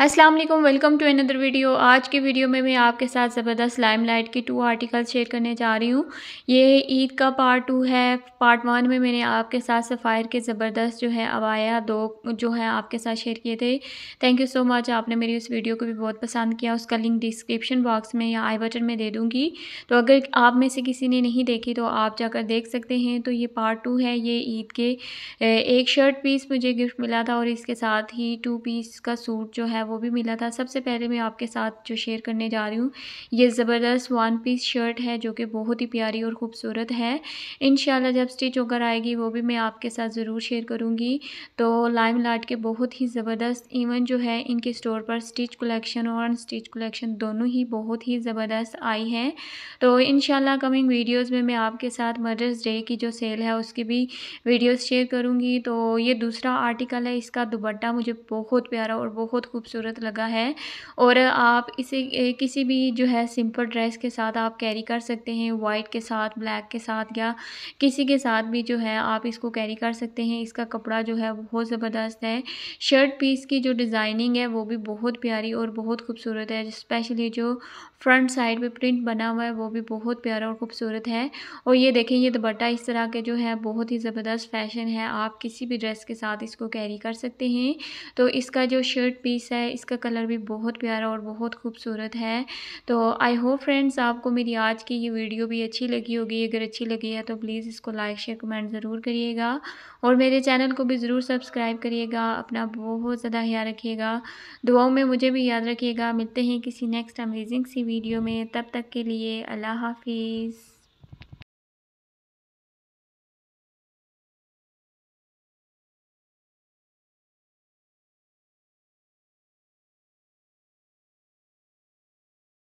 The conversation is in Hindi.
अस्सलाम वालेकुम वेलकम टू अनदर वीडियो आज की वीडियो में मैं आपके साथ ज़बरदस्त लाइम लाइट की टू आर्टिकल शेयर करने जा रही हूँ। ये ईद का पार्ट टू है। पार्ट वन में मैंने आपके साथ सफ़ायर के ज़बरदस्त जो है अबाया दो जो है आपके साथ शेयर किए थे। थैंक यू सो मच आपने मेरी उस वीडियो को भी बहुत पसंद किया। उसका लिंक डिस्क्रिप्शन बॉक्स में या आई बटन में दे दूँगी। तो अगर आप में से किसी ने नहीं देखी तो आप जाकर देख सकते हैं। तो ये पार्ट टू है। ये ईद के एक शर्ट पीस मुझे गिफ्ट मिला था और इसके साथ ही टू पीस का सूट जो है वो भी मिला था। सबसे पहले मैं आपके साथ जो शेयर करने जा रही हूँ, ये ज़बरदस्त वन पीस शर्ट है, जो कि बहुत ही प्यारी और ख़ूबसूरत है। इन जब स्टिच होकर आएगी, वो भी मैं आपके साथ ज़रूर शेयर करूँगी। तो लाइम लाट के बहुत ही ज़बरदस्त इवन जो है, इनके स्टोर पर स्टिच कलेक्शन और अनस्टिच कलेक्शन दोनों ही बहुत ही ज़बरदस्त आई हैं। तो इन कमिंग वीडियोज़ में मैं आपके साथ मदर्स डे की जो सेल है, उसकी भी वीडियोज़ शेयर करूँगी। तो ये दूसरा आर्टिकल है, इसका दुबट्टा मुझे बहुत प्यारा और बहुत खूबसूरत लगा है। और आप इसे किसी भी जो है सिंपल ड्रेस के साथ आप कैरी कर सकते हैं वाइट के साथ ब्लैक के साथ या किसी के साथ भी जो है आप इसको कैरी कर सकते हैं। इसका कपड़ा जो है बहुत ज़बरदस्त है। शर्ट पीस की जो डिज़ाइनिंग है वो भी बहुत प्यारी और बहुत खूबसूरत है। स्पेशली जो फ्रंट साइड पे प्रिंट बना हुआ है वो भी बहुत प्यारा और ख़ूबसूरत है। और ये देखें, ये दुपट्टा इस तरह के जो है बहुत ही ज़बरदस्त फ़ैशन है। आप किसी भी ड्रेस के साथ इसको कैरी कर सकते हैं। तो इसका जो शर्ट पीस है इसका कलर भी बहुत प्यारा और बहुत खूबसूरत है। तो आई होप फ्रेंड्स आपको मेरी आज की ये वीडियो भी अच्छी लगी होगी। अगर अच्छी लगी है तो प्लीज़ इसको लाइक शेयर कमेंट ज़रूर करिएगा। और मेरे चैनल को भी ज़रूर सब्सक्राइब करिएगा। अपना बहुत ज़्यादा ख्याल रखिएगा। दुआओं में मुझे भी याद रखिएगा। मिलते हैं किसी नेक्स्ट अमेजिंग सी वीडियो में। तब तक के लिए अल्लाह हाफिज़।